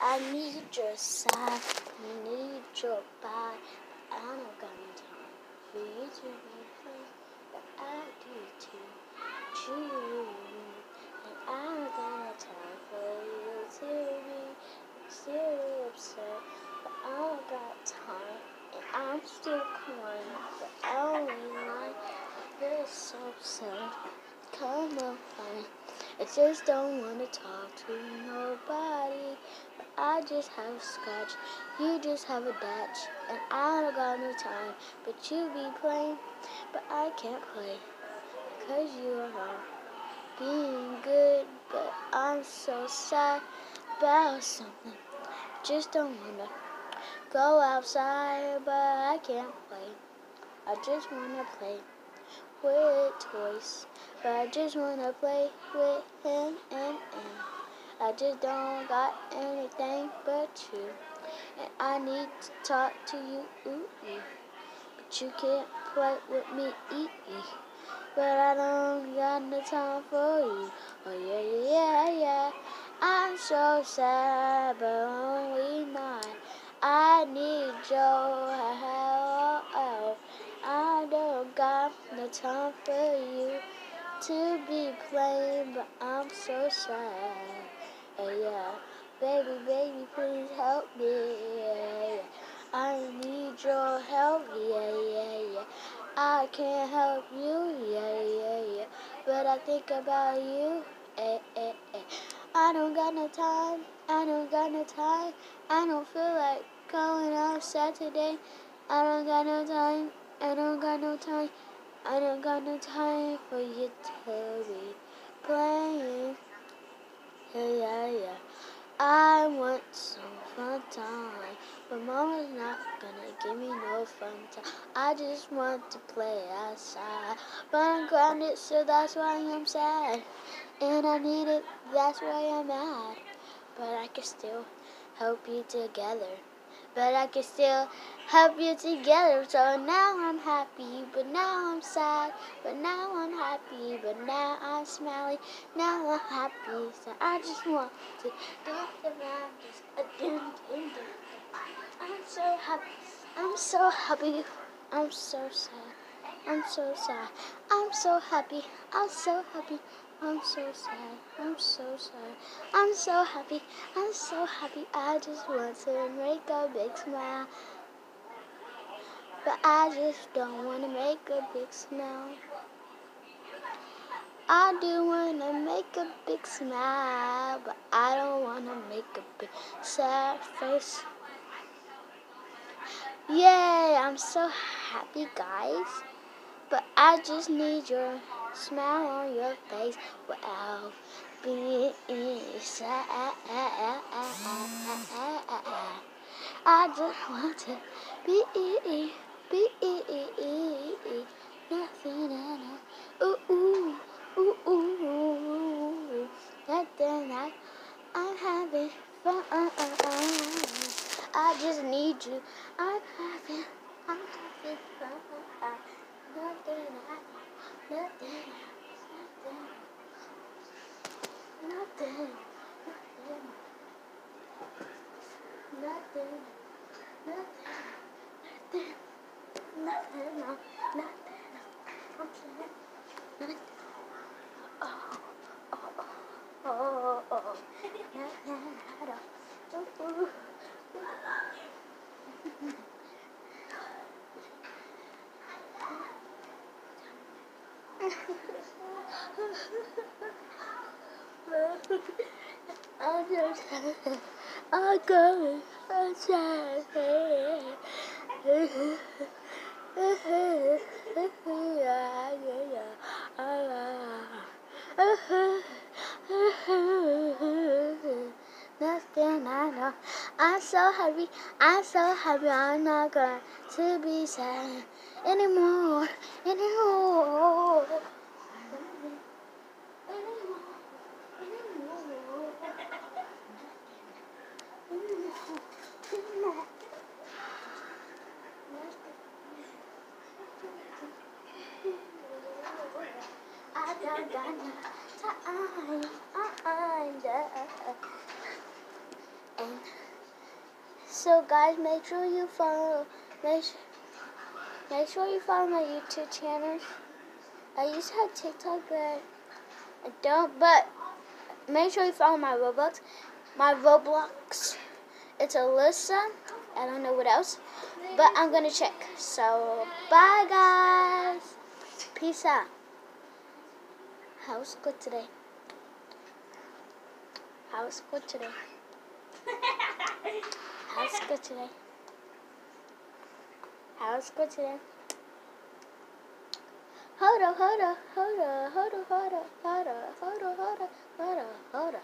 I need your side, I need your body. I don't got no time for you to be playing, but I do to you. Just don't wanna talk to nobody. But I just have a scratch, you just have a dash, and I don't got no time. But you be playing, but I can't play. Cause you are not being good, but I'm so sad about something. Just don't wanna go outside, but I can't play. I just wanna play with toys, but I just wanna play with him and him. I just don't got anything but you, and I need to talk to you, ooh, ooh. but you can't play with me, ee, ee. But I don't got no time for you. Oh yeah, yeah, yeah, yeah. I'm so sad, but only not. I need your help. Don't got no time for you to be playing, but I'm so sad. Uh, yeah, baby, baby, please help me. Yeah, yeah. I need your help. Yeah, yeah, yeah. I can't help you. Yeah, yeah, yeah. But I think about you. Eh, eh, eh. I don't got no time. I don't got no time. I don't feel like going outside today. I don't got no time. Got no time. I don't got no time for you to be playing. Yeah, yeah, yeah. I want some fun time, but mama's not gonna give me no fun time. I just want to play outside, but I'm grounded, so that's why I'm sad. And I need it, that's why I'm mad. But I can still help you together. But I can still help you together. So now I'm happy, but now I'm sad. But now I'm happy, but now I'm smiling. Now I'm happy, so I just want to dance around just a dun, dun, dun. I'm so happy. I'm so happy. I'm so sad. I'm so sad. I'm so happy. I'm so happy. I'm so sad. I'm so sad. I'm so happy. I'm so happy. I just want to make a big smile. But I just don't want to make a big smile. I do want to make a big smile, but I don't want to make a big sad face. Yay, I'm so happy, guys. But I just need your smile on your face without being sad. I just want to be, be nothing at all. Ooh, ooh, ooh, ooh, ooh. Nothing I, I'm having fun. I just need you. I'm having, I'm having fun. Nothing I, nothing, nothing, nothing, nothing, nothing, nothing, nothing, no, nothing. I'm saying nothing. Oh, oh, oh, oh, oh, nothing at all. Ooh, ooh. I just I go outside. Nothing I know. I'm so happy. I'm so happy. I'm not going to be sad anymore. Anymore. Saying. So guys, make sure you follow. Make make sure you follow my YouTube channel. I used to have TikTok, but I don't. But make sure you follow my Roblox. My Roblox. It's Alyssa. I don't know what else, but I'm gonna check. So bye guys. Peace out. How was good today? How was good today? How's good today? How's good today? Hold up, hold up, hold up, hold up, hold up, hold up, hold up, hold up, hold up, hold up.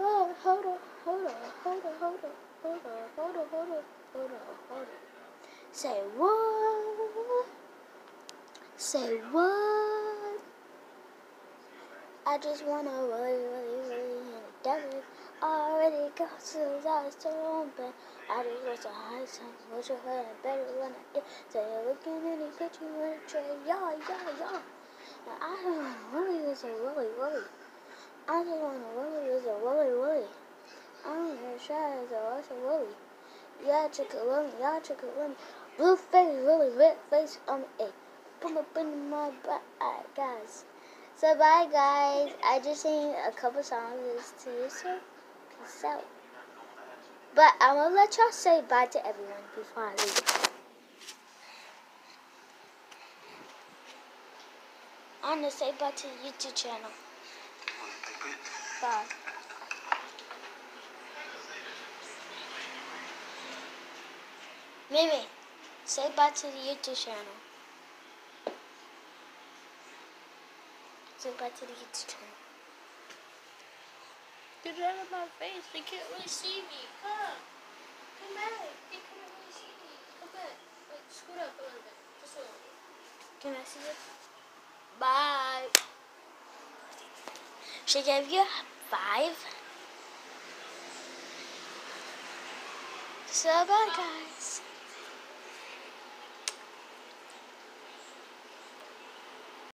Oh, hold up, hold up, hold up, hold up, hold up, hold up, hold up, hold up, hold up. Say what? Say what? I just wanna really, really, really in the desert. Already got to eyes to open. I just want some high times. Wish I had a better when I did. So you're looking in the picture, with a tray. Y'all, y'all, y'all. Now I just wanna really, really, really, really. I just wanna really, really, really, really. I'm gonna try as a Russian really. Yeah, chicken lemon, yeah, chicken lemon. Blue face, really red face, I'm a. Come up into my butt, guys. So bye guys. I just sang a couple songs to you, so peace out. But I'm gonna let y'all say bye to everyone before I leave. I'm gonna say bye to YouTube channel. Bye. Mimi, say bye to the YouTube channel. Say bye to the YouTube channel. Get out of my face. They can't really see me. Come. Come back. They can't really see me. Come back. Wait, scoot up a little bit. Just a little bit. Can I see it? Bye. She gave you a five. So bye, guys.